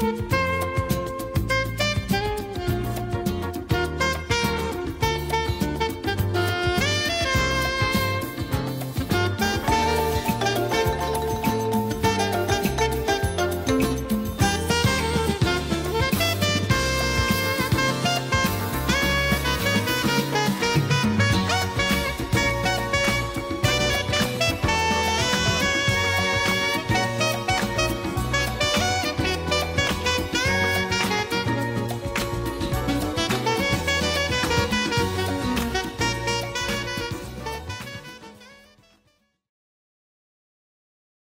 Música